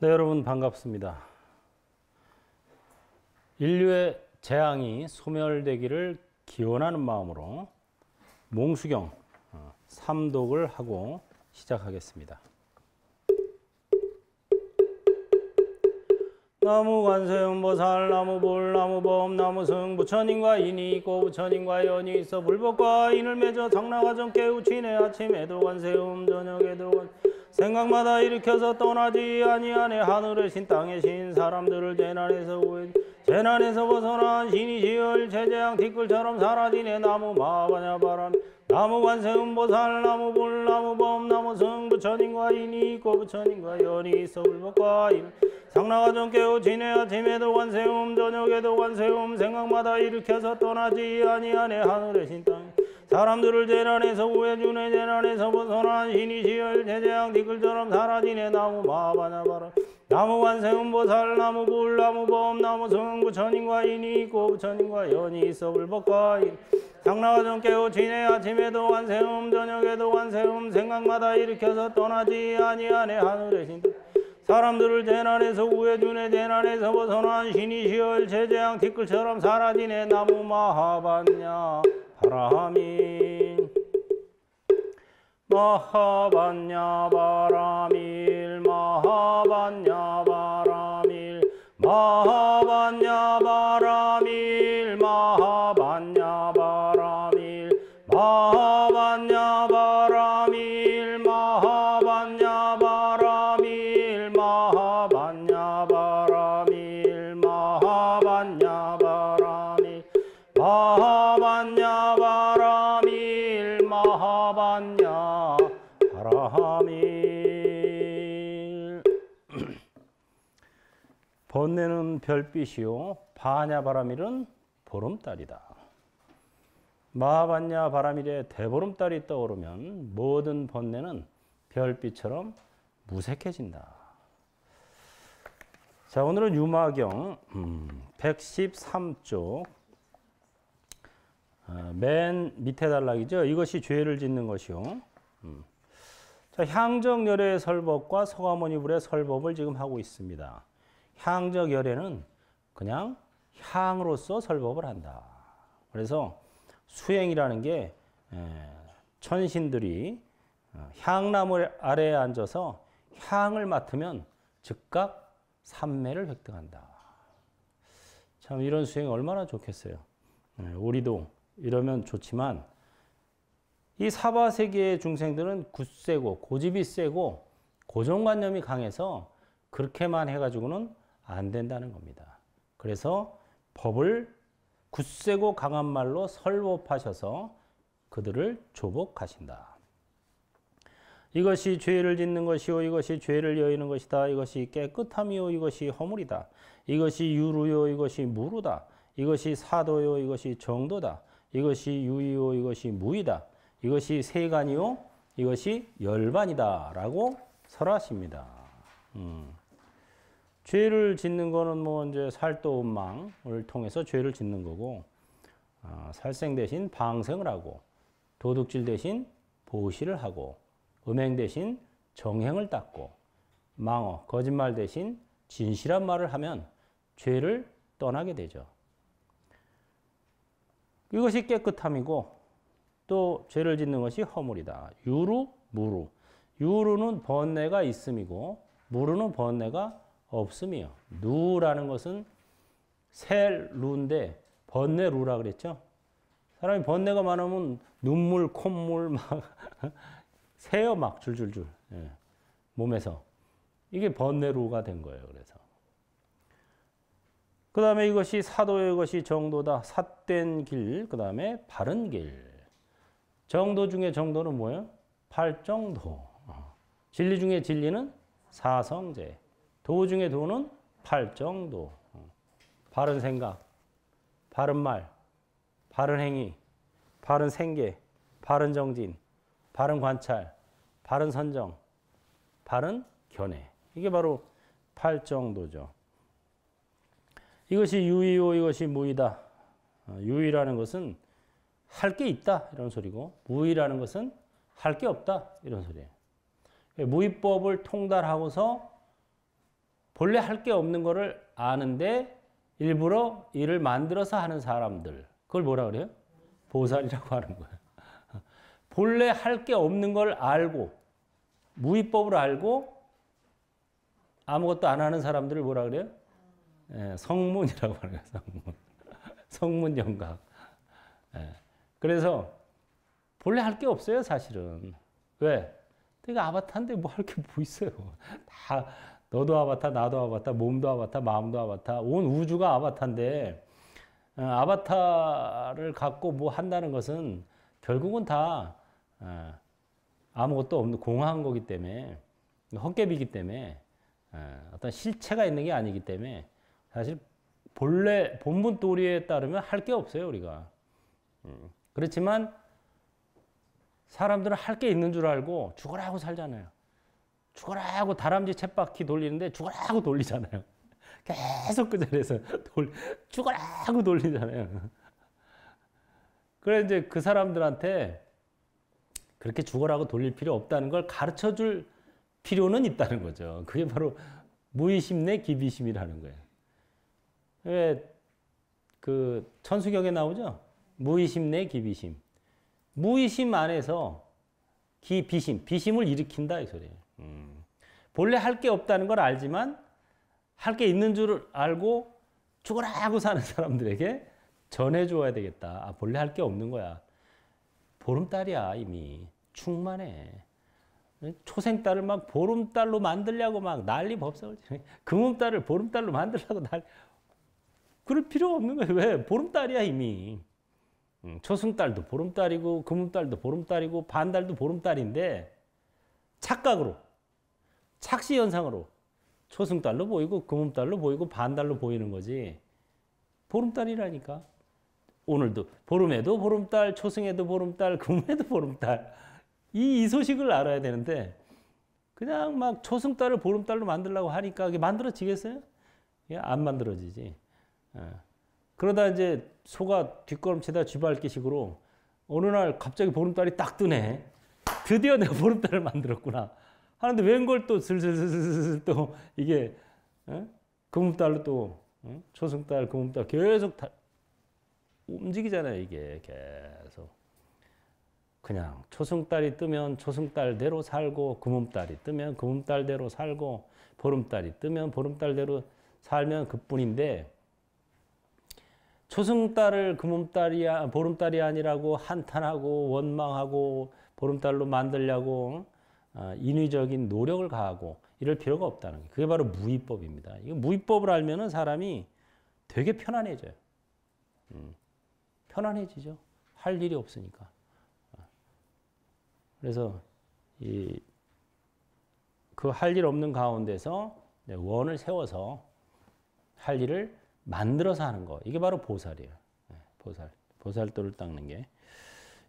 네, 여러분 반갑습니다. 인류의 재앙이 소멸되기를 기원하는 마음으로 몽수경 어, 삼독을 하고 시작하겠습니다. 나무 관세음보살 나무 불 나무 범 나무 승 부처님과 인이 있고 부처님과 연이 있어 불법과 인을 맺어 상나가 정 깨 우치네 아침 에도 관세음 저녁 에도 관 생각마다 일으켜서 떠나지 아니하네. 하늘의 신 땅의 신 사람들을 재난에서 구해 재난에서 벗어난 신이 지을 제재양 티끌처럼 사라지네. 나무 마바냐 바람 나무 관세음 보살 나무 불 나무 범 나무 승 부처님과 인이 있고 부처님과 연이 있어 불법과 인 상나가정 깨우치네. 아침에도 관세음 저녁에도 관세음 생각마다 일으켜서 떠나지 아니하네. 하늘의 신 땅 사람들을 재난에서 구해주네 재난에서 벗어난 신이 시열 제재양 티끌처럼 사라지네. 나무 마바냐바라. 나무 관세음보살 나무 불 나무 범 나무 성 부처님과 인이 있고 부처님과 연이 있어 불법과 인. 상나가정 깨우치네. 아침에도 관세음 저녁에도 관세음 생각마다 일으켜서 떠나지 아니하네. 하늘의 신땅 사람들을 재난에서 구해주네 재난에서 벗어난 신이 시열 제재양 티끌처럼 사라지네. 나무 마하반야 바라민 마하반야 바라밀 마하반야 별빛이요 바냐 바라밀은 보름달이다. 마하반야 바라밀의 대보름달이 떠오르면 모든 번뇌는 별빛처럼 무색해진다. 자, 오늘은 유마경 음, 113쪽 어, 맨 밑에 단락이죠. 이것이 죄를 짓는 것이요. 음. 자, 향정열의 설법과 서가모니불의 설법을 지금 하고 있습니다. 향적 열애는 그냥 향으로서 설법을 한다. 그래서 수행이라는 게 천신들이 어, 향나무 아래에 앉아서 향을 맡으면 즉각 삼매를 획득한다. 참 이런 수행이 얼마나 좋겠어요. 우리도 이러면 좋지만 이 사바 세계의 중생들은 굳세고 고집이 세고 고정관념이 강해서 그렇게만 해가지고는 안 된다는 겁니다. 그래서 법을 굳세고 강한 말로 설법하셔서 그들을 조복하신다. 이것이 죄를 짓는 것이요 이것이 죄를 여의는 것이다. 이것이 깨끗함이요 이것이 허물이다. 이것이 유루요 이것이 무루다. 이것이 사도요 이것이 정도다. 이것이 유이요 이것이 무이다. 이것이 세간이요 이것이 열반이다. 라고 설하십니다. 음. 죄를 짓는 거는 뭐 이제 살도 음망을 통해서 죄를 짓는 거고 어, 살생 대신 방생을 하고 도둑질 대신 보시를 하고 음행 대신 정행을 닦고 망어 거짓말 대신 진실한 말을 하면 죄를 떠나게 되죠. 이것이 깨끗함이고 또 죄를 짓는 것이 허물이다. 유루, 무루. 유루는 번뇌가 있음이고 무루는 번뇌가 없음이요. 누라는 것은 셀 루인데 번뇌 루라 그랬죠. 사람이 번뇌가 많으면 눈물, 콧물 막 새어 막 줄줄줄 예. 몸에서 이게 번뇌루가 된 거예요. 그래서 그 다음에 이것이 사도의 것이 정도다. 삿된 길, 그 다음에 바른 길. 정도 중에 정도는 뭐예요? 팔정도. 진리 중에 진리는 사성제. 도 중에 도는 팔 정도. 바른 생각, 바른 말, 바른 행위, 바른 생계, 바른 정진, 바른 관찰, 바른 선정, 바른 견해. 이게 바로 팔 정도죠. 이것이 유의요, 이것이 무의다. 유의라는 것은 할 게 있다 이런 소리고 무의라는 것은 할 게 없다 이런 소리예요. 무의법을 통달하고서 본래 할 게 없는 거를 아는데 일부러 일을 만들어서 하는 사람들. 그걸 뭐라 그래요? 보살이라고 하는 거예요. 본래 할 게 없는 걸 알고 무위법을 알고 아무것도 안 하는 사람들을 뭐라 그래요? 예, 성문이라고 하는 거예요. 성문. 성문 영각. 예. 그래서 본래 할 게 없어요, 사실은. 왜? 내가 아바타인데 뭐 할 게 뭐 있어요. 다 너도 아바타, 나도 아바타, 몸도 아바타, 마음도 아바타, 온 우주가 아바타인데 어, 아바타를 갖고 뭐 한다는 것은 결국은 다 어, 아무것도 없는 공허한 거기 때문에 헛개비기 때문에 어, 어떤 실체가 있는 게 아니기 때문에 사실 본래 본분 도리에 따르면 할 게 없어요 우리가. 음, 그렇지만 사람들은 할 게 있는 줄 알고 죽어라 하고 살잖아요. 죽어라 하고 다람쥐 챗바퀴 돌리는데 죽어라 하고 돌리잖아요. 계속 그 자리에서 돌, 죽어라 하고 돌리잖아요. 그래 이제 그 사람들한테 그렇게 죽어라고 돌릴 필요 없다는 걸 가르쳐 줄 필요는 있다는 거죠. 그게 바로 무의심 내 기비심이라는 거예요. 왜 그 천수경에 나오죠? 무의심 내 기비심. 무의심 안에서 기비심, 비심을 일으킨다 이 소리예요. 음. 본래 할 게 없다는 걸 알지만 할 게 있는 줄 알고 죽어라 하고 사는 사람들에게 전해줘야 되겠다. 아, 본래 할 게 없는 거야. 보름달이야, 이미. 충만해. 초생달을 막 보름달로 만들려고 막 난리 법석을 금음달을 보름달로 만들려고 난리. 그럴 필요 없는 거예요. 왜? 보름달이야, 이미. 음, 초승달도 보름달이고, 금음달도 보름달이고, 반달도 보름달인데, 착각으로, 착시 현상으로, 초승달로 보이고, 금음달로 보이고, 반달로 보이는 거지. 보름달이라니까. 오늘도 보름에도 보름달, 초승에도 보름달, 금에도 보름달. 이, 이 소식을 알아야 되는데 그냥 막 초승달을 보름달로 만들려고 하니까 그게 만들어지겠어요? 예, 안 만들어지지. 예. 그러다 이제 소가 뒷걸음치다 쥐밟기 식으로 어느 날 갑자기 보름달이 딱 뜨네. 드디어 내가 보름달을 만들었구나. 하는데 웬걸 또 슬슬슬슬 또 이게 예? 금음달로 또 예? 초승달, 금음달 계속 다 움직이잖아요, 이게 계속. 그냥 초승달이 뜨면 초승달대로 살고 금음달이 뜨면 금음달대로 살고 보름달이 뜨면 보름달대로 살면 그뿐인데 초승달을 금음달이 보름달이 아니라고 한탄하고 원망하고 보름달로 만들려고 어, 인위적인 노력을 가하고 이럴 필요가 없다는 게 그게 바로 무위법입니다. 이 무위법을 알면은 사람이 되게 편안해져요. 음. 편안해지죠. 할 일이 없으니까. 그래서 이 그 할 일 없는 가운데서 원을 세워서 할 일을 만들어서 하는 거. 이게 바로 보살이에요. 네, 보살. 보살도를 닦는 게.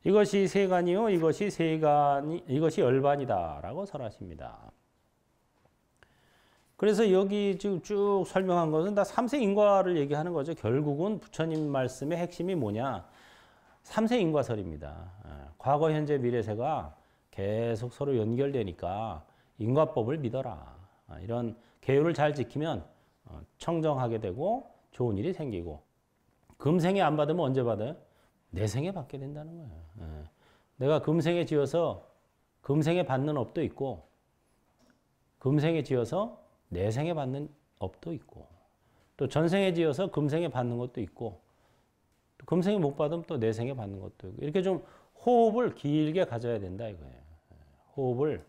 이것이 세간이요. 이것이 세간이 이것이 열반이다라고 설하십니다. 그래서 여기 지금 쭉 설명한 것은 다 삼세 인과를 얘기하는 거죠. 결국은 부처님 말씀의 핵심이 뭐냐? 삼세 인과설입니다. 아, 과거, 현재, 미래세가 계속 서로 연결되니까 인과법을 믿어라. 아, 이런 계율을 잘 지키면 어, 청정하게 되고 좋은 일이 생기고 금생에 안 받으면 언제 받아요? 내 생에 받게 된다는 거예요. 예. 내가 금생에 지어서 금생에 받는 업도 있고 금생에 지어서 내 생에 받는 업도 있고 또 전생에 지어서 금생에 받는 것도 있고 또 금생에 못 받으면 또 내 생에 받는 것도 있고 이렇게 좀 호흡을 길게 가져야 된다 이거예요. 호흡을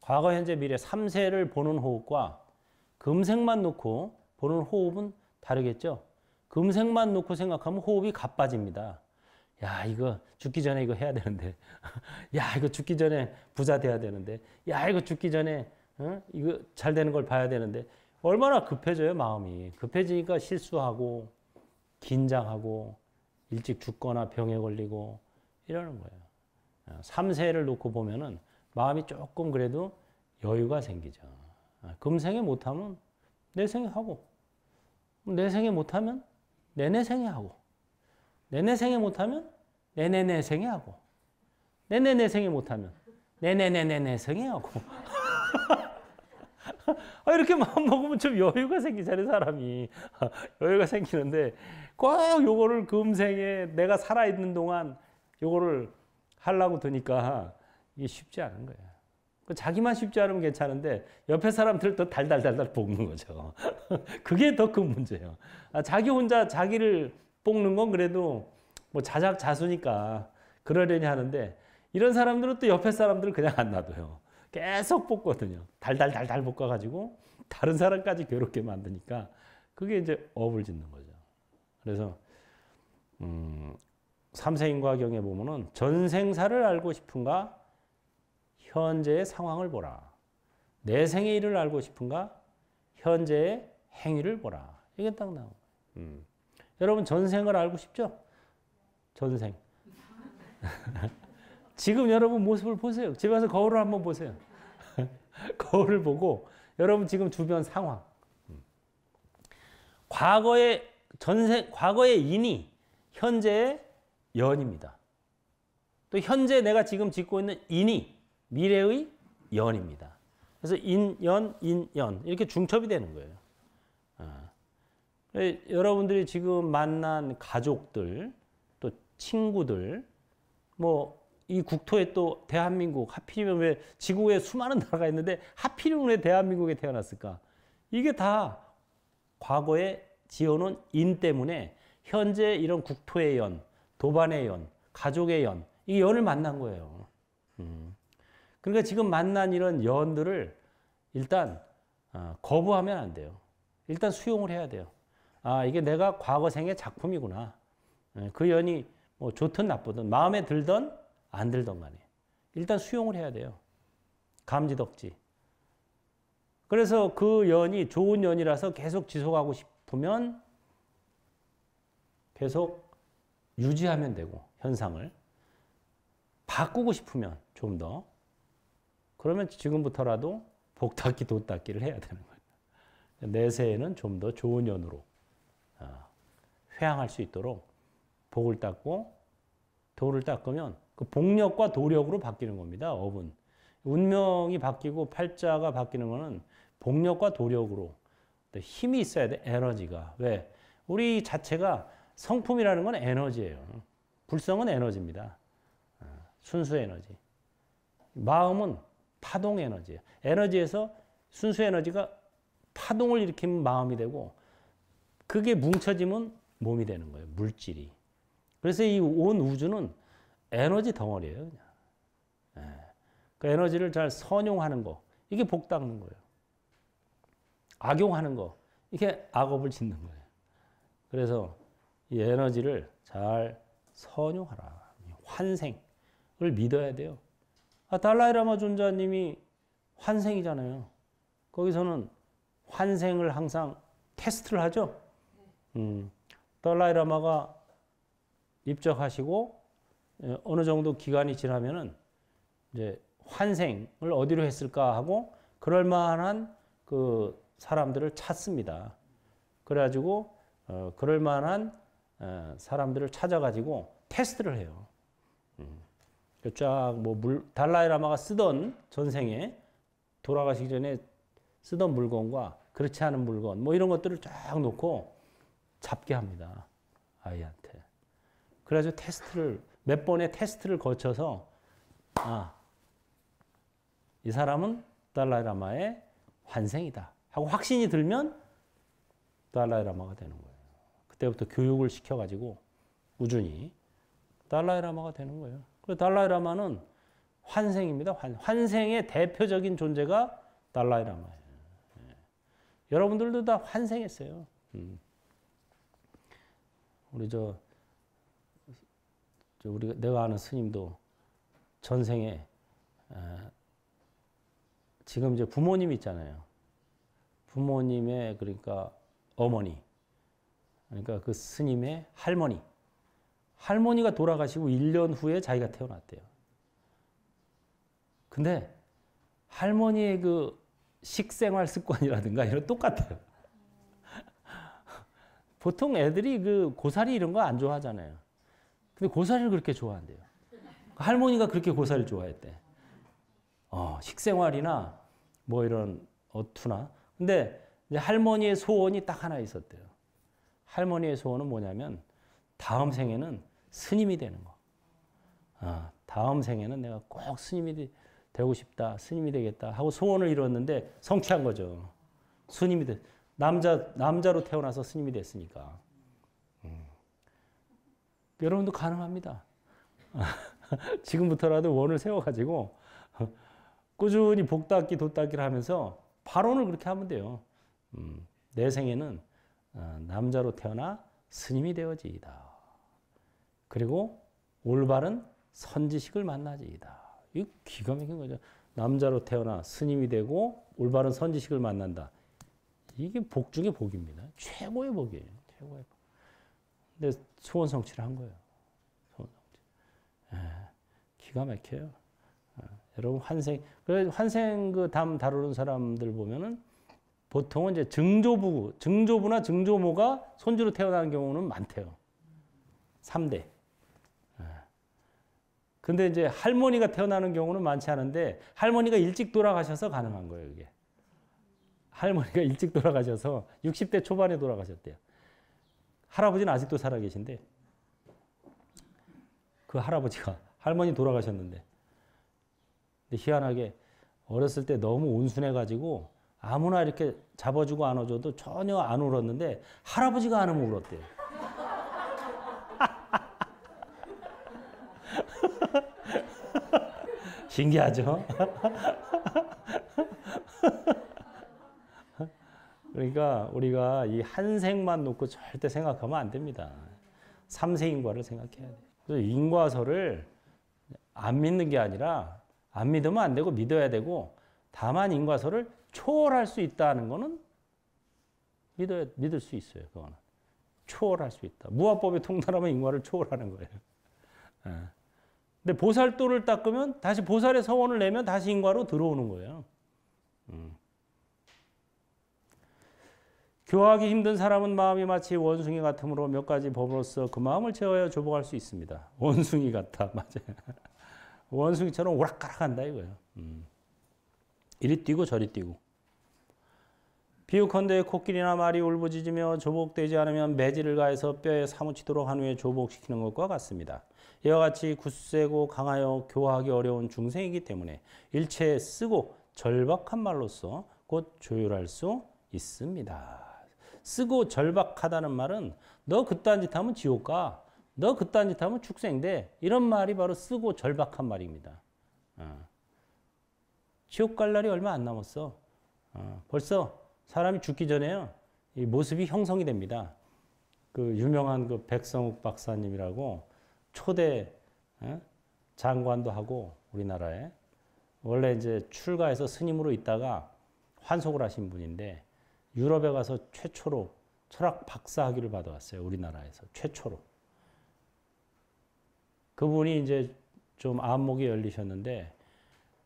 과거, 현재, 미래 3세를 보는 호흡과 금생만 놓고 보는 호흡은 다르겠죠? 금생만 놓고 생각하면 호흡이 가빠집니다. 야, 이거 죽기 전에 이거 해야 되는데. 야, 이거 죽기 전에 부자 돼야 되는데. 야, 이거 죽기 전에 어? 이거 잘 되는 걸 봐야 되는데. 얼마나 급해져요, 마음이. 급해지니까 실수하고 긴장하고 일찍 죽거나 병에 걸리고 이러는 거예요. 3세를 놓고 보면은 마음이 조금 그래도 여유가 생기죠. 아, 금생에 못하면 내 생에 하고, 내 생에 못하면 내내 생에 하고, 내내생에 못하면 내내내생에 하고, 내내내생에 못하면 내내내내내생에 하고. 아, 이렇게 마음 먹으면 좀 여유가 생기잖아요, 사람이. 여유가 생기는데 꼭 요거를 금생에 내가 살아있는 동안 요거를 하려고 드니까 이게 쉽지 않은 거예요. 그 자기만 쉽지 않으면 괜찮은데 옆에 사람들을 더 달달달달 볶는 거죠. 그게 더 큰 문제예요. 아, 자기 혼자 자기를 볶는 건 그래도 뭐 자작 자수니까 그러려니 하는데 이런 사람들은 또 옆에 사람들을 그냥 안 놔둬요. 계속 볶거든요. 달달달달 볶아가지고 다른 사람까지 괴롭게 만드니까 그게 이제 업을 짓는 거죠. 그래서 음, 삼세인과경에 보면은 전생사를 알고 싶은가 현재의 상황을 보라. 내 생의 일을 알고 싶은가 현재의 행위를 보라. 이게 딱 거예요. 음. 여러분 전생을 알고 싶죠? 전생. 지금 여러분 모습을 보세요. 집에 와서 거울을 한번 보세요. 거울을 보고 여러분 지금 주변 상황. 과거의 전생 과거의 인이 현재의 연입니다. 또 현재 내가 지금 짓고 있는 인이 미래의 연입니다. 그래서 인 연 인 연 이렇게 중첩이 되는 거예요. 아. 여러분들이 지금 만난 가족들 또 친구들 뭐 이 국토에 또 대한민국 하필이면 왜 지구에 수많은 나라가 있는데 하필이면 왜 대한민국에 태어났을까? 이게 다 과거에 지어놓은 인 때문에 현재 이런 국토의 연, 도반의 연, 가족의 연, 이 연을 만난 거예요. 음. 그러니까 지금 만난 이런 연들을 일단 어, 거부하면 안 돼요. 일단 수용을 해야 돼요. 아, 이게 내가 과거 생의 작품이구나. 예, 그 연이 뭐 좋든 나쁘든 마음에 들던 안 들던 간에 일단 수용을 해야 돼요. 감지덕지. 그래서 그 연이 좋은 연이라서 계속 지속하고 싶으면 계속 유지하면 되고 현상을 바꾸고 싶으면 좀 더 그러면 지금부터라도 복 닦기 도닦기를 해야 되는 거예요. 내세에는 좀 더 좋은 연으로 아, 회항할 수 있도록 복을 닦고 도를 닦으면 그 복력과 도력으로 바뀌는 겁니다. 업은. 운명이 바뀌고 팔자가 바뀌는 거는 복력과 도력으로 힘이 있어야 돼. 에너지가. 왜? 우리 자체가 성품이라는 건 에너지예요. 불성은 에너지입니다. 어, 순수 에너지. 마음은 파동 에너지예요. 에너지에서 순수 에너지가 파동을 일으키면 마음이 되고 그게 뭉쳐지면 몸이 되는 거예요. 물질이. 그래서 이 온 우주는 에너지 덩어리예요. 예. 그 에너지를 잘 선용하는 거 이게 복 닦는 거예요. 악용하는 거 이게 악업을 짓는 거예요. 그래서 이 에너지를 잘 선용하라. 환생을 믿어야 돼요. 아, 달라이라마 존자님이 환생이잖아요. 거기서는 환생을 항상 테스트를 하죠. 음, 달라이라마가 입적하시고 예, 어느 정도 기간이 지나면은 이제 환생을 어디로 했을까 하고 그럴 만한 그 사람들을 찾습니다. 그래가지고 어, 그럴 만한 어, 사람들을 찾아가지고 테스트를 해요. 음. 쫙뭐 달라이라마가 쓰던 전생에 돌아가시기 전에 쓰던 물건과 그렇지 않은 물건 뭐 이런 것들을 쫙 놓고 잡게 합니다. 아이한테. 그래가지고 테스트를 몇 번의 테스트를 거쳐서 아, 이 사람은 달라이라마의 환생이다 하고 확신이 들면 달라이라마가 되는 거예요. 그때부터 교육을 시켜가지고 꾸준히 달라이라마가 되는 거예요. 그 달라이라마는 환생입니다. 환, 생의 대표적인 존재가 달라이라마예요. 예. 여러분들도 다 환생했어요. 음. 우리 저 우리 내가 아는 스님도 전생에 지금 이제 부모님 있잖아요. 부모님의 그러니까 어머니 그러니까 그 스님의 할머니 할머니가 돌아가시고 1년 후에 자기가 태어났대요. 근데 할머니의 그 식생활 습관이라든가 이런 똑같아요. 보통 애들이 그 고사리 이런 거 안 좋아하잖아요. 근데 고사리를 그렇게 좋아한대요. 할머니가 그렇게 고사리를 좋아했대. 어, 식생활이나 뭐 이런 어투나 근데 할머니의 소원이 딱 하나 있었대요. 할머니의 소원은 뭐냐면 다음 생에는 스님이 되는 거. 아, 다음 생에는 내가 꼭 스님이 되고 싶다, 스님이 되겠다 하고 소원을 이뤘는데 성취한 거죠. 스님이 돼. 남자 남자로 태어나서 스님이 됐으니까. 음. 여러분도 가능합니다. 지금부터라도 원을 세워가지고 꾸준히 복 닦기, 도 닦기를 하면서 발언을 그렇게 하면 돼요. 음, 내 생에는 어, 남자로 태어나 스님이 되어지이다. 그리고 올바른 선지식을 만나지이다. 이 기가 막힌 거죠. 남자로 태어나 스님이 되고 올바른 선지식을 만난다. 이게 복 중의 복입니다. 최고의 복이에요. 최고의 복. 근데 소원 성취를 한 거예요. 소원 성취. 에, 예, 기가 막혀요. 에, 어, 여러분 환생, 그 환생 그 담 다루는 사람들 보면은 보통은 이제 증조부, 증조부나 증조모가 손주로 태어나는 경우는 많대요. 3대. 근데 이제 할머니가 태어나는 경우는 많지 않은데 할머니가 일찍 돌아가셔서 가능한 거예요, 이게. 할머니가 일찍 돌아가셔서 60대 초반에 돌아가셨대요. 할아버지는 아직도 살아 계신데 그 할아버지가 할머니 돌아가셨는데 근데 희한하게 어렸을 때 너무 온순해 가지고 아무나 이렇게 잡아주고 안아줘도 전혀 안 울었는데 할아버지가 안으면 울었대요. 신기하죠? 그러니까 우리가 이 한 생만 놓고 절대 생각하면 안 됩니다. 삼세인과를 생각해야 돼. 그래서 인과설을 안 믿는 게 아니라 안 믿으면 안 되고 믿어야 되고 다만 인과설을 초월할 수 있다는 거는 믿어야, 믿을 수 있어요. 그거는. 초월할 수 있다. 무화법에 통달하면 인과를 초월하는 거예요. 예. 근데 보살도를 닦으면 다시 보살의 서원을 내면 다시 인과로 들어오는 거예요. 음. 교하기 힘든 사람은 마음이 마치 원숭이 같으므로 몇 가지 법으로서 그 마음을 채워야 조복할 수 있습니다. 원숭이 같아, 맞아요. 원숭이처럼 오락가락한다 이거예요. 음. 이리 뛰고 저리 뛰고. 비유컨대 코끼리나 말이 울부짖으며 조복되지 않으면 매질을 가해서 뼈에 사무치도록 한 후에 조복시키는 것과 같습니다. 이와 같이 굳세고 강하여 교화하기 어려운 중생이기 때문에 일체 쓰고 절박한 말로써 곧 조율할 수 있습니다. 쓰고 절박하다는 말은 너 그딴 짓 하면 지옥 가. 너 그딴 짓 하면 축생돼. 이런 말이 바로 쓰고 절박한 말입니다. 어. 지옥 갈 날이 얼마 안 남았어. 어. 벌써 사람이 죽기 전에요. 이 모습이 형성이 됩니다. 그 유명한 그 백성욱 박사님이라고 초대 어? 장관도 하고 우리나라에 원래 이제 출가해서 스님으로 있다가 환속을 하신 분인데 유럽에 가서 최초로 철학 박사 학위를 받아왔어요. 우리나라에서 최초로. 그분이 이제 좀 안목이 열리셨는데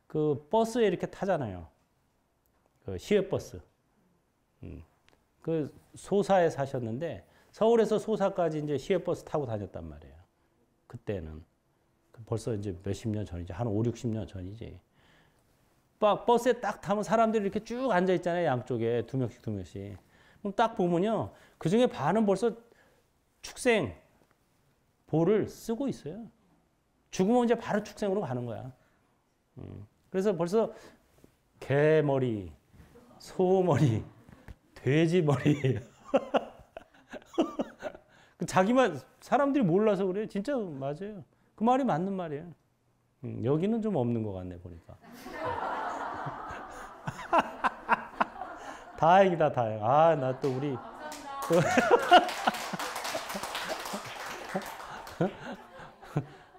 그 버스에 이렇게 타잖아요. 그 시외 버스. 음. 그 소사에 사셨는데 서울에서 소사까지 이제 시외 버스 타고 다녔단 말이에요. 그때는 벌써 이제 몇십 년 전이지 한 5, 60년 전이지. 막 버스에 딱 타면 사람들이 이렇게 쭉 앉아 있잖아요 양쪽에 두 명씩 두 명씩. 그럼 딱 보면요 그 중에 반은 벌써 축생 보를 쓰고 있어요. 죽으면 이제 바로 축생으로 가는 거야. 음. 그래서 벌써 개머리, 소머리, 돼지머리. 그 자기만 사람들이 몰라서 그래요. 진짜 맞아요. 그 말이 맞는 말이에요. 음, 여기는 좀 없는 것 같네 보니까. 다행이다 다행. 아 나 또 우리.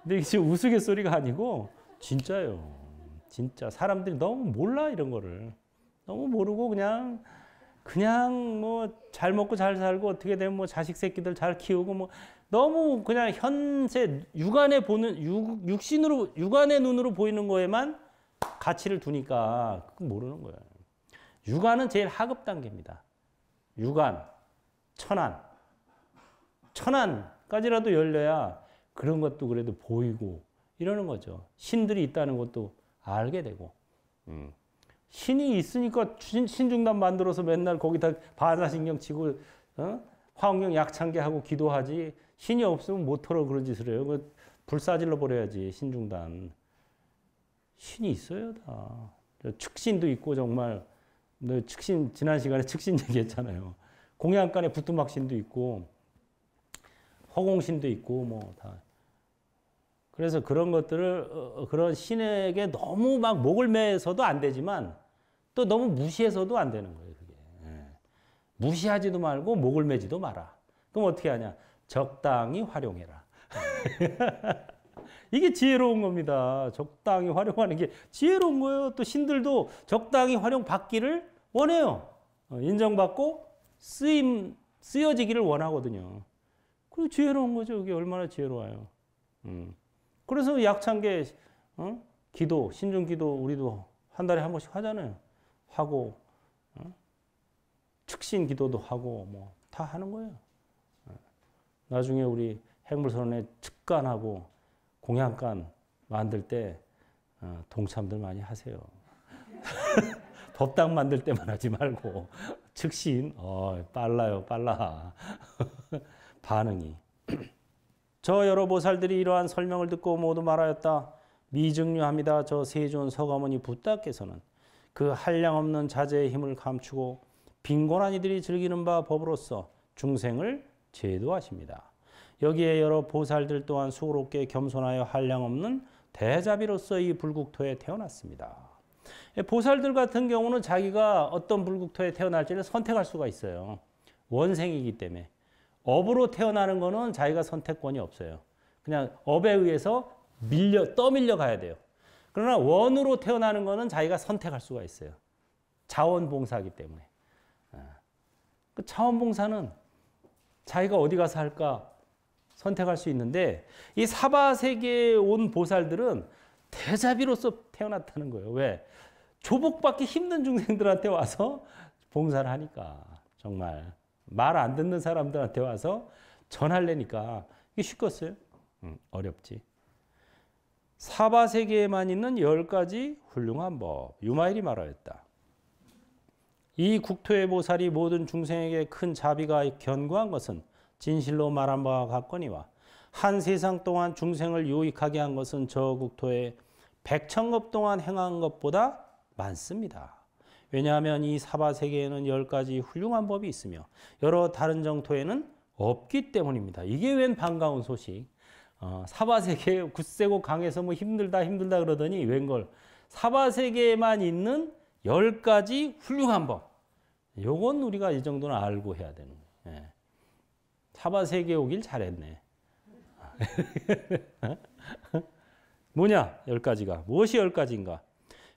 근데 이게 지금 우스갯소리가 아니고 진짜요. 진짜 사람들이 너무 몰라 이런 거를 너무 모르고 그냥 그냥 뭐 잘 먹고 잘 살고 어떻게 되면 뭐 자식 새끼들 잘 키우고 뭐 너무 그냥 현세 육안에 보는 육, 육신으로 육안의 눈으로 보이는 거에만 가치를 두니까 모르는 거예요. 육안은 제일 하급 단계입니다. 육안, 천안, 천안까지라도 열려야 그런 것도 그래도 보이고 이러는 거죠. 신들이 있다는 것도 알게 되고. 음. 신이 있으니까 신, 신중단 만들어서 맨날 거기 다 반사신경 치고 어? 화엄경 약창게 하고 기도하지 신이 없으면 못하러 그런 짓을 해요. 그 불사질러 버려야지 신중단. 신이 있어요 다. 측신도 있고 정말 측신 지난 시간에 측신 얘기했잖아요. 공양간에 부뚜막신도 있고 허공신도 있고 뭐 다. 그래서 그런 것들을 어, 어, 그런 신에게 너무 막 목을 매서도 안 되지만 또 너무 무시해서도 안 되는 거예요. 그게 예. 무시하지도 말고 목을 매지도 마라. 그럼 어떻게 하냐? 적당히 활용해라. 이게 지혜로운 겁니다. 적당히 활용하는 게 지혜로운 거예요. 또 신들도 적당히 활용받기를 원해요. 어, 인정받고 쓰임 쓰여지기를 원하거든요. 그 지혜로운 거죠. 이게 얼마나 지혜로워요. 음. 그래서 약창계 어? 기도, 신중 기도 우리도 한 달에 한 번씩 하잖아요. 하고 어? 축신 기도도 하고 뭐 다 하는 거예요. 어. 나중에 우리 핵물선언에 측간하고 공양간 만들 때 어, 동참들 많이 하세요. 법당 만들 때만 하지 말고 즉신 어, 빨라요 빨라 반응이 저 여러 보살들이 이러한 설명을 듣고 모두 말하였다 미증류합니다 저 세존 서가모니 붓다께서는 그 한량없는 자제의 힘을 감추고 빈곤한 이들이 즐기는 바 법으로서 중생을 제도하십니다. 여기에 여러 보살들 또한 수고롭게 겸손하여 한량없는 대자비로서 이 불국토에 태어났습니다. 보살들 같은 경우는 자기가 어떤 불국토에 태어날지를 선택할 수가 있어요. 원생이기 때문에. 업으로 태어나는 거는 자기가 선택권이 없어요. 그냥 업에 의해서 밀려, 떠밀려 가야 돼요. 그러나 원으로 태어나는 거는 자기가 선택할 수가 있어요. 자원봉사기 때문에. 그 자원봉사는 자기가 어디 가서 할까 선택할 수 있는데 이 사바 세계에 온 보살들은 대자비로서 태어났다는 거예요. 왜? 조복받기 힘든 중생들한테 와서 봉사를 하니까 정말 말 안 듣는 사람들한테 와서 전할래니까 이게 쉽겠어요? 응, 어렵지. 사바 세계에만 있는 열 가지 훌륭한 법 유마일이 말하였다. 이 국토의 보살이 모든 중생에게 큰 자비가 견고한 것은 진실로 말한 바와 같거니와 한 세상 동안 중생을 유익하게 한 것은 저 국토에 백천급 동안 행한 것보다 많습니다. 왜냐하면 이 사바 세계에는 열 가지 훌륭한 법이 있으며 여러 다른 정토에는 없기 때문입니다. 이게 웬 반가운 소식? 어, 사바 세계 굳세고 강해서 뭐 힘들다 힘들다 그러더니 웬걸 사바 세계에만 있는 열 가지 훌륭한 법. 요건 우리가 이 정도는 알고 해야 되는 거예요. 예. 사바 세계 오길 잘했네. 뭐냐? 열 가지가. 무엇이 열 가지인가?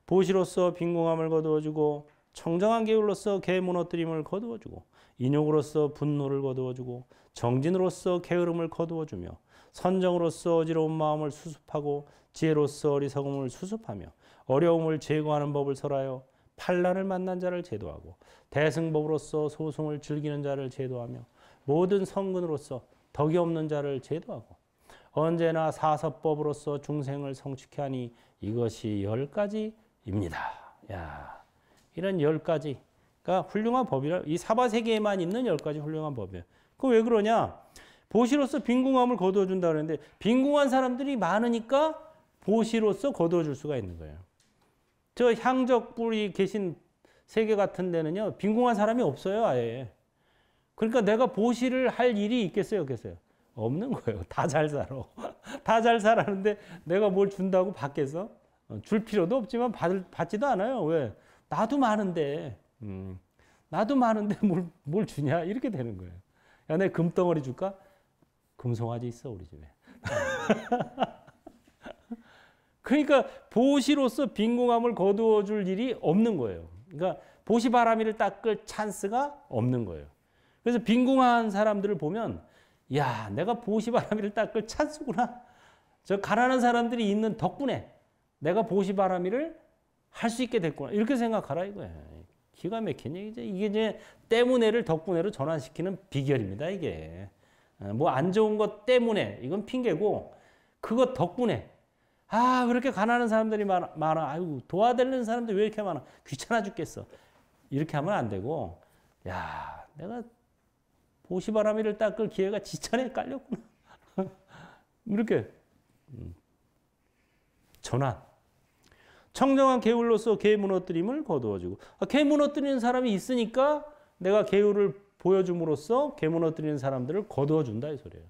보시로서 빈궁함을 거두어주고 청정한 계율로서 개 무너뜨림을 거두어주고 인욕으로서 분노를 거두어주고 정진으로서 게으름을 거두어주며 선정으로서 어지러운 마음을 수습하고 지혜로서 어리석음을 수습하며 어려움을 제거하는 법을 설하여 판란을 만난 자를 제도하고 대승법으로서 소송을 즐기는 자를 제도하며 모든 성근으로서 덕이 없는 자를 제도하고 언제나 사서법으로서 중생을 성취케 하니 이것이 열 가지 입니다. 야, 이런 열 가지가 훌륭한 법이라 이 사바 세계에만 있는 열 가지 훌륭한 법이에요. 그 왜 그러냐? 보시로서 빈궁함을 거두어 준다 그랬는데 빈궁한 사람들이 많으니까 보시로서 거두어 줄 수가 있는 거예요. 저 향적 뿔이 계신 세계 같은 데는요, 빈궁한 사람이 없어요, 아예. 그러니까 내가 보시를 할 일이 있겠어요, 없겠어요? 없는 거예요. 다 잘 살아. 다 잘 살았는데 내가 뭘 준다고 받겠어? 어, 줄 필요도 없지만 받을, 받지도 않아요. 왜? 나도 많은데, 음, 나도 많은데 뭘, 뭘 주냐? 이렇게 되는 거예요. 야, 내 금덩어리 줄까? 금송아지 있어, 우리 집에. 그러니까 보시로서 빈공함을 거두어 줄 일이 없는 거예요. 그러니까 보시바라미를 닦을 찬스가 없는 거예요. 그래서 빈궁한 사람들을 보면 야 내가 보시바라미를 닦을 찬스구나. 저 가난한 사람들이 있는 덕분에 내가 보시바라미를 할 수 있게 됐구나. 이렇게 생각하라 이거예요. 기가 막힌 얘기죠. 이게 이제 때문에를 덕분에로 전환시키는 비결입니다. 이게 뭐 안 좋은 것 때문에 이건 핑계고 그것 덕분에 아, 그렇게 가난한 사람들이 많아. 많아. 아이고, 도와달라는 사람들이 왜 이렇게 많아? 귀찮아 죽겠어. 이렇게 하면 안 되고, 야, 내가 보시바라미를 닦을 기회가 지천에 깔렸구나. 이렇게 음. 전환. 청정한 개울로서 개 무너뜨림을 거두어주고 아, 개 무너뜨리는 사람이 있으니까 내가 개울을 보여줌으로써 개 무너뜨리는 사람들을 거두어준다 이 소리예요.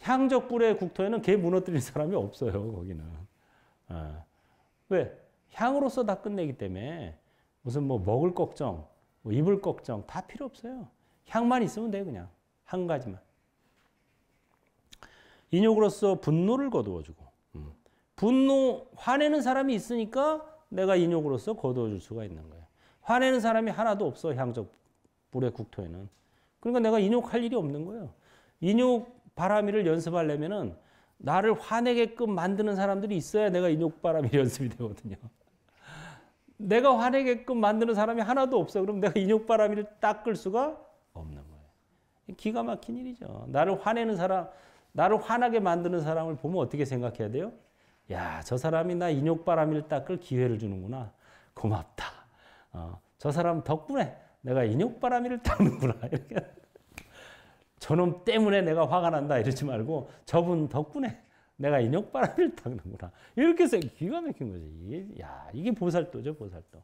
향적불의 국토에는 개 무너뜨리는 사람이 없어요 거기는. 아. 왜? 향으로서 다 끝내기 때문에 무슨 뭐 먹을 걱정, 뭐 입을 걱정 다 필요 없어요. 향만 있으면 돼 그냥 한 가지만. 인욕으로서 분노를 거두어주고 음. 분노 화내는 사람이 있으니까 내가 인욕으로서 거두어줄 수가 있는 거예요. 화내는 사람이 하나도 없어 향적 불의 국토에는. 그러니까 내가 인욕할 일이 없는 거예요. 인욕 바람이를 연습하려면은 나를 화내게끔 만드는 사람들이 있어야 내가 인욕 바람이 연습이 되거든요. 내가 화내게끔 만드는 사람이 하나도 없어. 그럼 내가 인욕 바람이를 닦을 수가 없는 거예요. 기가 막힌 일이죠. 나를 화내는 사람, 나를 화나게 만드는 사람을 보면 어떻게 생각해야 돼요? 야, 저 사람이 나 인욕바람이를 닦을 기회를 주는구나. 고맙다. 어, 저 사람 덕분에 내가 인욕바람이를 닦는구나. 이렇게. 저놈 때문에 내가 화가 난다 이러지 말고 저분 덕분에 내가 인욕바람이를 닦는구나. 이렇게 해서 기가 막힌 거지. 야, 이게 보살도죠, 보살도.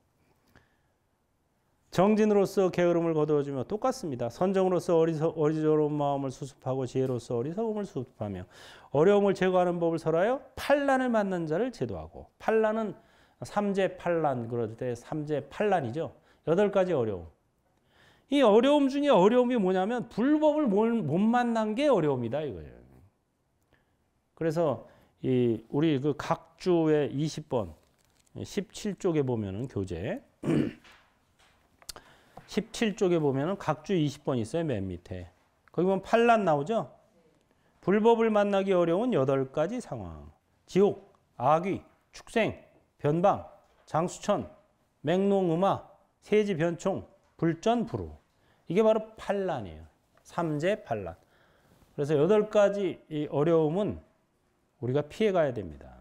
정진으로서 게으름을 거두어주며 똑같습니다. 선정으로서 어리서, 어리저로운 마음을 수습하고 지혜로서 어리석음을 수습하며 어려움을 제거하는 법을 설하여 판란을 맞는 자를 제도하고 판란은 삼재 판란 그럴 때 삼재 판란이죠. 여덟 가지 어려움. 이 어려움 중에 어려움이 뭐냐면 불법을 못 만난 게 어려움이다 이거예요. 그래서 이 우리 그 각주의 20번 17쪽에 보면은 교재 17쪽에 보면은 각주 20번 있어요. 맨 밑에. 거기 보면 판란 나오죠? 불법을 만나기 어려운 8가지 상황. 지옥, 악귀, 축생, 변방, 장수천, 맹농음화, 세지 변총, 불전, 불우. 이게 바로 판란이에요. 삼재 판란. 그래서 8가지 이 어려움은 우리가 피해 가야 됩니다.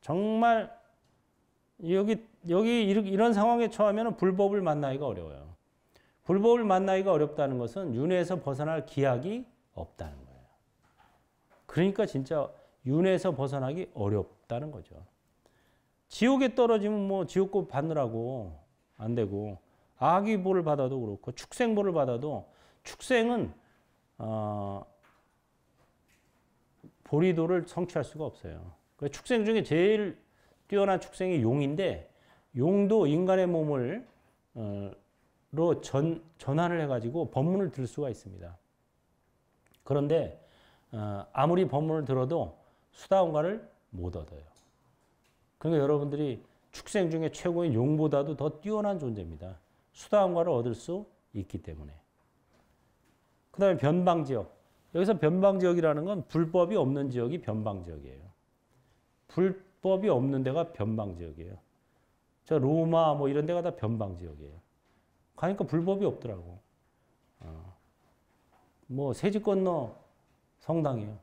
정말 여기 여기 이런 상황에 처하면 불법을 만나기가 어려워요. 불법을 만나기가 어렵다는 것은 윤회에서 벗어날 기약이 없다는 거예요. 그러니까 진짜 윤회에서 벗어나기 어렵다는 거죠. 지옥에 떨어지면 뭐 지옥급 받느라고 안 되고 아기보를 받아도 그렇고 축생보를 받아도 축생은 어, 보리도를 성취할 수가 없어요. 그 축생 중에 제일 뛰어난 축생이 용인데 용도 인간의 몸을 어, 로 전, 전환을 해가지고 법문을 들 수가 있습니다. 그런데 어, 아무리 법문을 들어도 수다원가를 못 얻어요. 그러니까 여러분들이 축생 중에 최고인 용보다도 더 뛰어난 존재입니다. 수다원가를 얻을 수 있기 때문에. 그 다음에 변방지역. 여기서 변방지역이라는 건 불법이 없는 지역이 변방지역이에요. 불법이 없는 데가 변방지역이에요. 저 로마 뭐 이런 데가 다 변방지역이에요. 가니까 불법이 없더라고. 어. 뭐 세지 건너 성당이에요.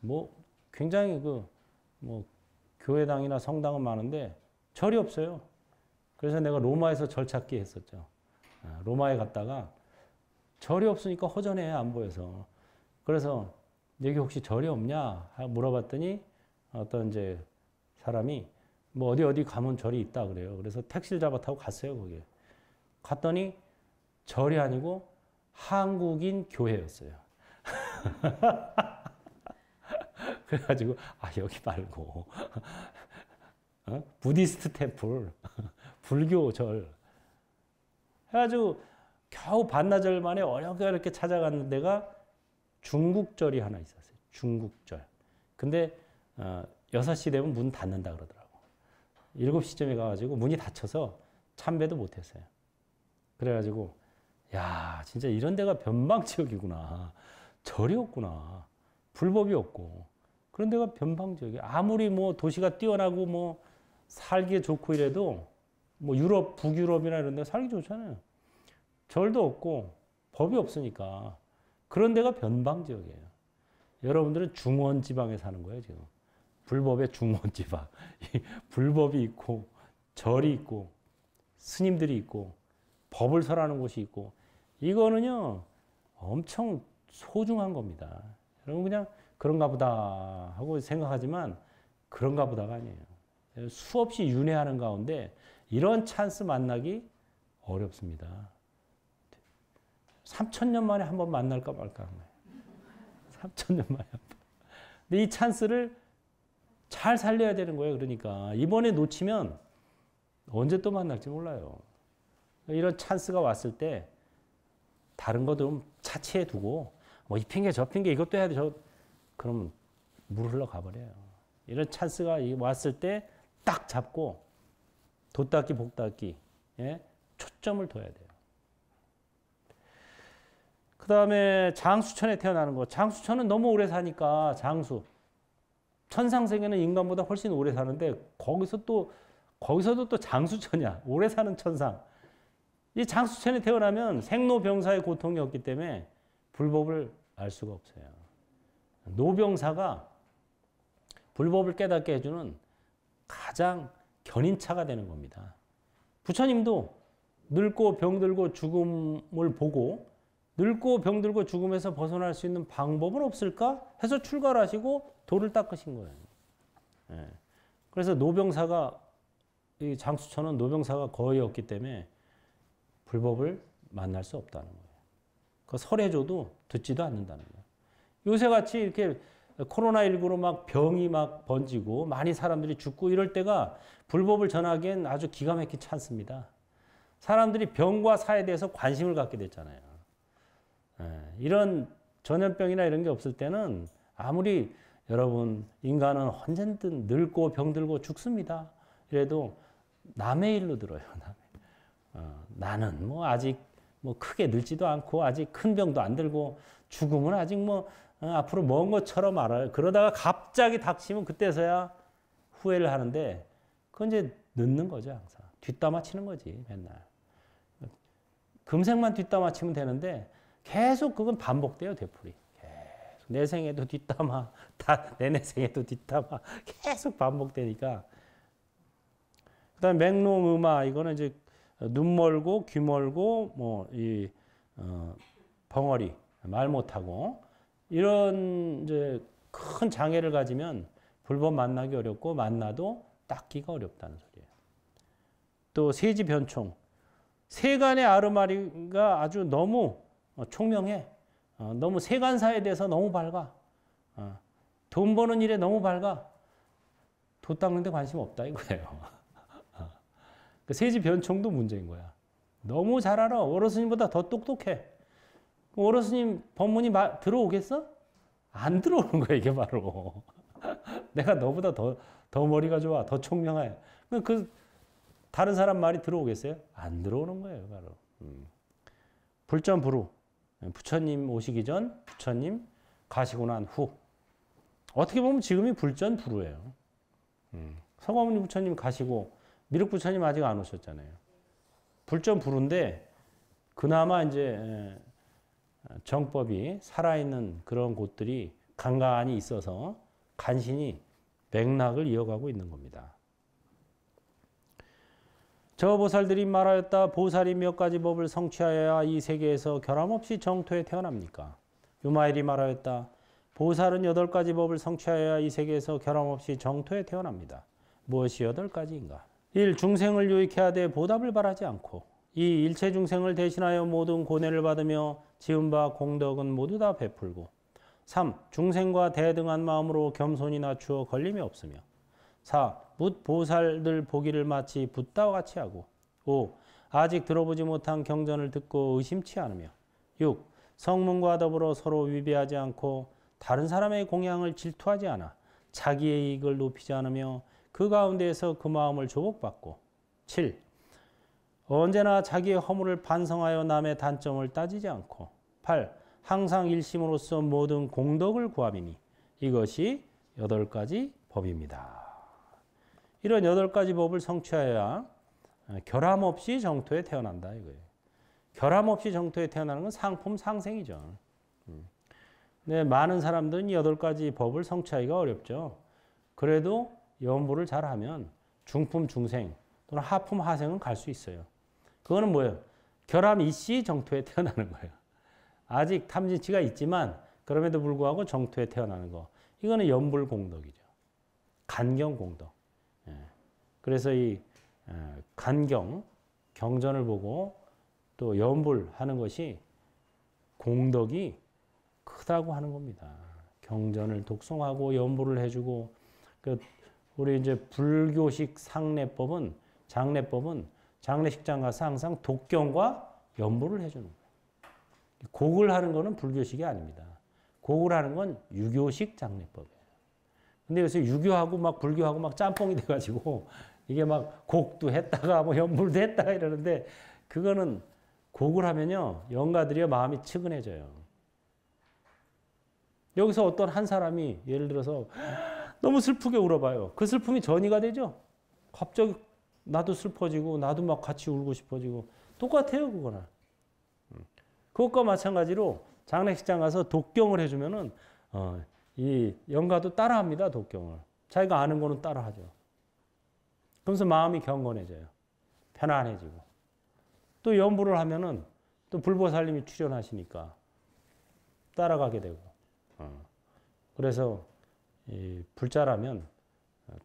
뭐 굉장히 그 뭐 교회당이나 성당은 많은데 절이 없어요. 그래서 내가 로마에서 절 찾기 했었죠. 아, 로마에 갔다가 절이 없으니까 허전해 안 보여서. 그래서 여기 혹시 절이 없냐 물어봤더니 어떤 이제 사람이 뭐 어디 어디 가면 절이 있다 그래요. 그래서 택시를 잡아 타고 갔어요 거기에. 갔더니 절이 아니고 한국인 교회였어요. 그래가지고 아 여기 말고 어? 부디스트 템플 불교 절 해가지고 겨우 반나절 만에 어렵게 찾아갔는 데가 중국절이 하나 있었어요. 중국절. 근데 어, 6시 되면 문 닫는다 그러더라고. 7시쯤에 가가지고 문이 닫혀서 참배도 못했어요. 그래가지고 야 진짜 이런 데가 변방 지역이구나. 절이 없구나. 불법이 없고. 그런 데가 변방 지역이 아무리 뭐 도시가 뛰어나고 뭐 살기 좋고 이래도 뭐 유럽, 북유럽이나 이런 데 살기 좋잖아요. 절도 없고 법이 없으니까 그런 데가 변방 지역이에요. 여러분들은 중원 지방에 사는 거예요, 지금. 불법의 중원지바. 불법이 있고 절이 있고 스님들이 있고 법을 설하는 곳이 있고 이거는요 엄청 소중한 겁니다. 여러분 그냥 그런가 보다 하고 생각하지만 그런가 보다가 아니에요. 수없이 윤회하는 가운데 이런 찬스 만나기 어렵습니다. 3천 년 만에 한 번 만날까 말까 하는 거예요. 3천 년 만에 한 번. 근데 이 찬스를 잘 살려야 되는 거예요. 그러니까 이번에 놓치면 언제 또 만날지 몰라요. 이런 찬스가 왔을 때 다른 거 좀 차치해 두고 뭐 이 핑계 저 핑계 이것도 해야 돼. 저 그럼 물 흘러가 버려요. 이런 찬스가 왔을 때 딱 잡고 돛닦기 복닦기 예? 초점을 둬야 돼요. 그 다음에 장수천에 태어나는 거. 장수천은 너무 오래 사니까 장수. 천상세계는 인간보다 훨씬 오래 사는데 거기서 또 거기서도 또 장수천이야. 오래 사는 천상. 이 장수천에 태어나면 생로병사의 고통이 없기 때문에 불법을 알 수가 없어요. 노병사가 불법을 깨닫게 해주는 가장 견인차가 되는 겁니다. 부처님도 늙고 병들고 죽음을 보고 늙고 병들고 죽음에서 벗어날 수 있는 방법은 없을까 해서 출가를 하시고 돌을 닦으신 거예요. 예. 그래서 노병사가 이 장수천은 노병사가 거의 없기 때문에 불법을 만날 수 없다는 거예요. 그 설해줘도 듣지도 않는다는 거예요. 요새 같이 이렇게 코로나19로 막 병이 막 번지고 많이 사람들이 죽고 이럴 때가 불법을 전하기엔 아주 기가 막히지 않습니다. 사람들이 병과 사에 대해서 관심을 갖게 됐잖아요. 예, 이런 전염병이나 이런 게 없을 때는 아무리 여러분 인간은 언제든 늙고 병들고 죽습니다. 이래도 남의 일로 들어요. 어, 나는 뭐 아직 뭐 크게 늙지도 않고 아직 큰 병도 안 들고 죽음은 아직 뭐 어, 앞으로 먼 것처럼 알아요. 그러다가 갑자기 닥치면 그때서야 후회를 하는데 그건 이제 늦는 거죠 항상. 뒷담화 치는 거지 맨날. 금생만 뒷담화 치면 되는데 계속 그건 반복돼요 되풀이. 계속 내 생에도 뒷담화, 다 내내 생에도 뒷담화 계속 반복되니까. 그다음 맹롱음아 이거는 이제 눈 멀고 귀 멀고 뭐이 어, 벙어리 말 못하고 이런 이제 큰 장애를 가지면 불법 만나기 어렵고 만나도 닦기가 어렵다는 소리예요. 또 세지 변총 세간의 아르마리가 아주 너무 총명해. 어, 너무 세간사에 대해서 너무 밝아. 어, 돈 버는 일에 너무 밝아. 돈 닦는 데 관심 없다 이거예요. 어. 그 세지 변총도 문제인 거야. 너무 잘 알아. 어르신보다 더 똑똑해. 어르스님 법문이 마, 들어오겠어? 안 들어오는 거야 이게 바로. 내가 너보다 더, 더 머리가 좋아, 더 총명해. 그 다른 사람 말이 들어오겠어요? 안 들어오는 거예요 바로. 음. 불전불후. 부처님 오시기 전, 부처님 가시고 난 후. 어떻게 보면 지금이 불전불후예요. 음. 서가모니 부처님 가시고 미륵 부처님 아직 안 오셨잖아요. 불전불후인데 그나마 이제 정법이 살아있는 그런 곳들이 간간히 있어서 간신히 맥락을 이어가고 있는 겁니다. 저 보살들이 말하였다. 보살이 몇 가지 법을 성취하여야 이 세계에서 결함 없이 정토에 태어납니까? 유마일이 말하였다. 보살은 여덟 가지 법을 성취하여야 이 세계에서 결함 없이 정토에 태어납니다. 무엇이 여덟 가지인가? 1. 중생을 유익해 하되 보답을 바라지 않고 이 일체 중생을 대신하여 모든 고뇌를 받으며 지은 바 공덕은 모두 다 베풀고 3. 중생과 대등한 마음으로 겸손히 낮추어 걸림이 없으며 4. 묻 보살들 보기를 마치 붓다와 같이 하고 5. 아직 들어보지 못한 경전을 듣고 의심치 않으며 6. 성문과 더불어 서로 위배하지 않고 다른 사람의 공양을 질투하지 않아 자기의 이익을 높이지 않으며 그 가운데에서 그 마음을 조복받고 7. 언제나 자기의 허물을 반성하여 남의 단점을 따지지 않고 8. 항상 일심으로써 모든 공덕을 구함이니 이것이 여덟 가지 법입니다. 이런 여덟 가지 법을 성취하여야 결함 없이 정토에 태어난다 이거예요. 결함 없이 정토에 태어나는 건 상품 상생이죠. 음. 네, 많은 사람들은 여덟 가지 법을 성취하기가 어렵죠. 그래도 연부를 잘하면 중품 중생 또는 하품 하생은 갈 수 있어요. 그거는 뭐예요? 결함 이씨 정토에 태어나는 거예요. 아직 탐진치가 있지만 그럼에도 불구하고 정토에 태어나는 거. 이거는 연불 공덕이죠. 간경 공덕. 예. 그래서 이 간경, 경전을 보고 또 연불하는 것이 공덕이 크다고 하는 겁니다. 경전을 독송하고 연불을 해주고 그 우리 이제 불교식 상례법은 장례법은 장례식장 가서 항상 독경과 연불을 해주는 거예요. 곡을 하는 거는 불교식이 아닙니다. 곡을 하는 건 유교식 장례법이에요. 근데 요새 유교하고 막 불교하고 막 짬뽕이 돼가지고 이게 막 곡도 했다가 뭐 연불도 했다가 이러는데 그거는 곡을 하면요 영가들이요 마음이 측은해져요. 여기서 어떤 한 사람이 예를 들어서 너무 슬프게 울어봐요. 그 슬픔이 전이가 되죠. 갑자기 나도 슬퍼지고 나도 막 같이 울고 싶어지고 똑같아요 그거는. 음. 그것과 마찬가지로 장례식장 가서 독경을 해주면은 어, 이 영가도 따라합니다 독경을. 자기가 아는 거는 따라하죠. 그러면서 마음이 경건해져요. 편안해지고. 또 연부를 하면은 또 불보살님이 출연하시니까 따라가게 되고. 어. 그래서 이 불자라면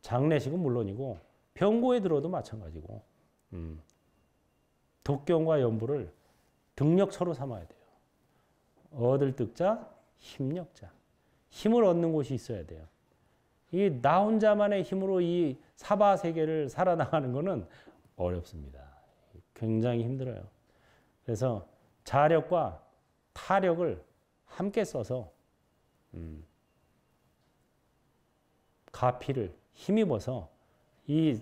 장례식은 물론이고 병고에 들어도 마찬가지고 음. 독경과 연부를 등력처로 삼아야 돼요. 얻을 득자, 힘력자. 힘을 얻는 곳이 있어야 돼요. 이 나 혼자만의 힘으로 이 사바 세계를 살아나가는 것은 어렵습니다. 굉장히 힘들어요. 그래서 자력과 타력을 함께 써서 음, 가피를 힘입어서 이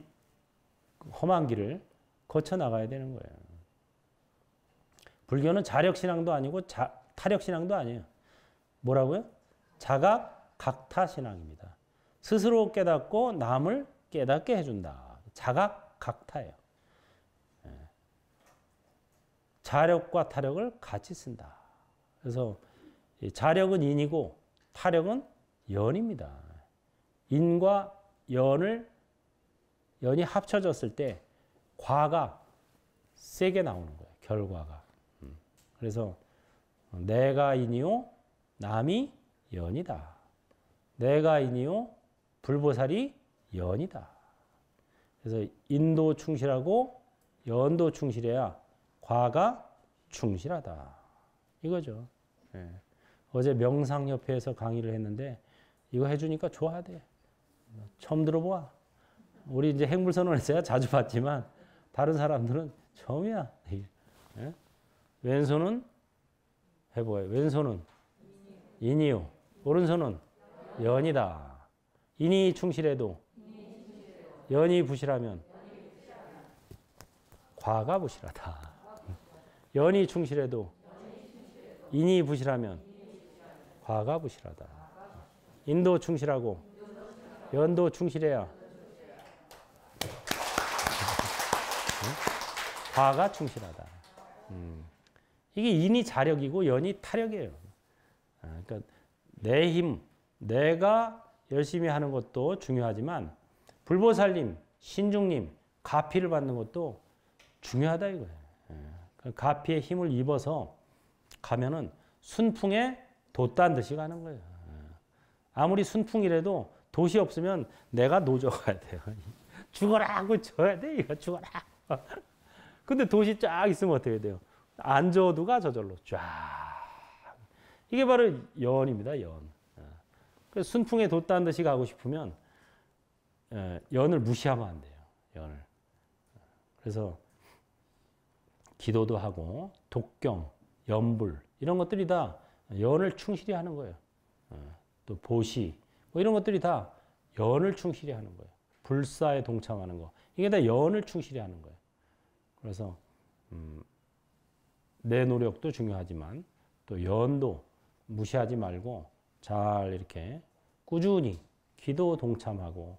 험한 길을 거쳐 나가야 되는 거예요. 불교는 자력 신앙도 아니고 자, 타력 신앙도 아니에요. 뭐라고요? 자각 각타 신앙입니다. 스스로 깨닫고 남을 깨닫게 해준다. 자각 각타예요. 예. 자력과 타력을 같이 쓴다. 그래서 자력은 인이고 타력은 연입니다. 인과 연을 연이 합쳐졌을 때 과가 세게 나오는 거예요. 결과가. 음. 그래서 내가 인이요 남이 연이다. 내가 인이요 불보살이 연이다. 그래서 인도 충실하고 연도 충실해야 과가 충실하다. 이거죠. 예. 어제 명상협회에서 강의를 했는데 이거 해주니까 좋아하대. 처음 들어봐. 우리 이제 핵물선언에서 자주 봤지만 다른 사람들은 처음이야. 예? 왼손은 해보아요. 왼손은 인이요. 오른손은 연이다. 인이 충실해도 연이 부실하면 과가 부실하다. 연이 충실해도 인이 부실하면 과가 부실하다. 인도 충실하고 연도 충실해야 과가 충실하다. 음. 이게 인이 자력이고 연이 타력이에요. 아, 그러니까 내 힘, 내가 열심히 하는 것도 중요하지만 불보살님, 신중님, 가피를 받는 것도 중요하다 이거예요. 예. 그 가피의 힘을 입어서 가면은 순풍에 돛단 듯이 가는 거예요. 예. 아무리 순풍이라도 돛이 없으면 내가 노져가야 돼요. 죽어라 하고 져야 돼. 이거 죽어라. 근데 돛이 쫙 있으면 어떻게 돼요? 안 저어도가 저절로 쫙. 이게 바로 연입니다. 연. 예. 그래서 순풍에 돛단 듯이 가고 싶으면 예, 연을 무시하면 안 돼요. 연을. 그래서 기도도 하고 독경, 연불 이런 것들이 다 연을 충실히 하는 거예요. 예. 또 보시 뭐 이런 것들이 다 연을 충실히 하는 거예요. 불사에 동참하는 거 이게 다 연을 충실히 하는 거예요. 그래서 음, 내 노력도 중요하지만 또 연도 무시하지 말고 잘 이렇게 꾸준히 기도 동참하고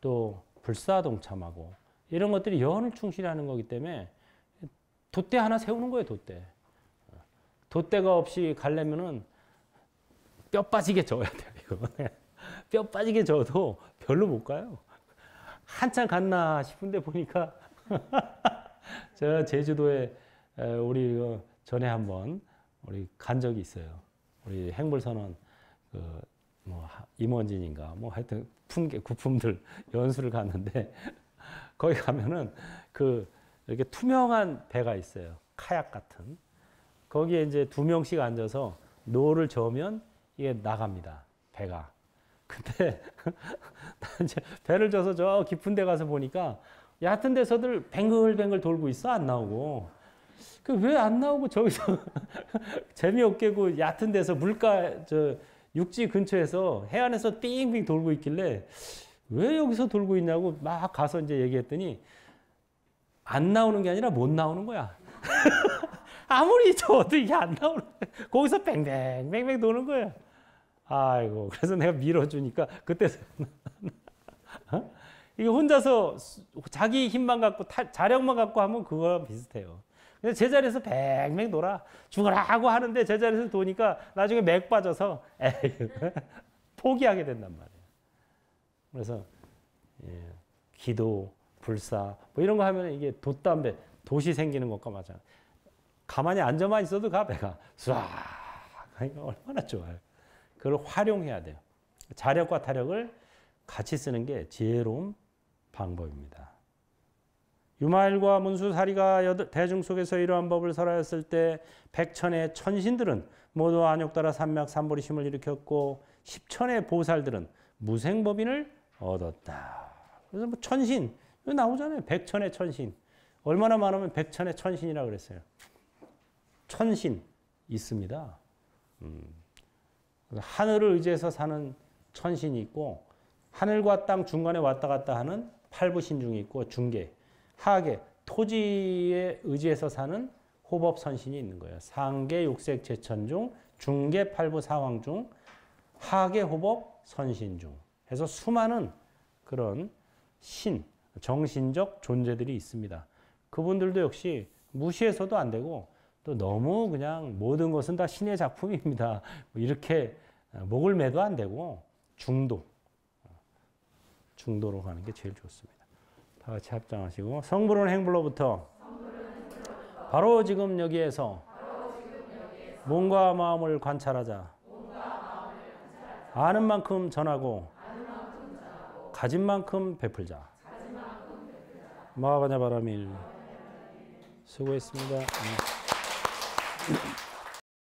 또 불사 동참하고 이런 것들이 연을 충실히 하는 거기 때문에 돛대 하나 세우는 거예요, 돛대. 돛대가 없이 가려면은 뼈 빠지게 져야 돼요, 이거. 뼈 빠지게 져도 별로 못 가요. 한참 갔나 싶은데 보니까 제가 제주도에 우리 그 전에 한번 우리 간 적이 있어요. 우리 행불선언 그뭐 임원진인가 뭐 하여튼 품계 구품들 연수를 갔는데 거기 가면은 그 이렇게 투명한 배가 있어요. 카약 같은. 거기에 이제 두 명씩 앉아서 노를 저으면 이게 나갑니다. 배가. 근데 이제 배를 져서 저 깊은 데 가서 보니까 얕은 데서들 뱅글뱅글 돌고 있어 안 나오고 그 왜 안 나오고 저기서 재미없게 그 얕은 데서 물가 저 육지 근처에서 해안에서 띵띵 돌고 있길래 왜 여기서 돌고 있냐고 막 가서 이제 얘기했더니 안 나오는 게 아니라 못 나오는 거야. 아무리 저도 이게 안 나오는 거야. 거기서 뱅뱅뱅뱅 도는 거야. 아이고 그래서 내가 밀어주니까 그때 어? 이게 혼자서 자기 힘만 갖고 타, 자력만 갖고 하면 그거랑 비슷해요. 근데 제자리에서 뱅뱅 돌아 죽어라고 하는데 제자리에서 도니까 나중에 맥 빠져서 에이, 포기하게 된단 말이에요. 그래서 예, 기도, 불사 뭐 이런 거 하면 이게 돛담배 도시 생기는 것과 맞아. 가만히 앉아만 있어도 가 배가 쏴. 얼마나 좋아요. 그걸 활용해야 돼요. 자력과 타력을 같이 쓰는 게 지혜로운 방법입니다. 유마일과 문수사리가 대중 속에서 이러한 법을 설하였을 때 백천의 천신들은 모두 안욕따라 삼맥 삼보리심을 일으켰고 십천의 보살들은 무생법인을 얻었다. 그래서 뭐 천신 나오잖아요. 백천의 천신 얼마나 많으면 백천의 천신이라 그랬어요. 천신 있습니다. 음. 하늘을 의지해서 사는 천신이 있고 하늘과 땅 중간에 왔다 갔다 하는 팔부신중이 있고 중계, 하계, 토지에 의지해서 사는 호법선신이 있는 거예요. 상계, 육색, 제천중, 중계, 팔부, 사왕중, 하계, 호법, 선신중 해서 수많은 그런 신, 정신적 존재들이 있습니다. 그분들도 역시 무시해서도 안 되고 또 너무 그냥 모든 것은 다 신의 작품입니다. 뭐 이렇게 목을 매도 안 되고 중도, 중도로 가는 게 제일 좋습니다. 다 같이 합장하시고 성불은 행불로부터 바로 지금 여기에서 몸과 마음을 관찰하자. 아는 만큼 전하고 가진 만큼 베풀자. 마가냐 바라밀 수고했습니다. 네.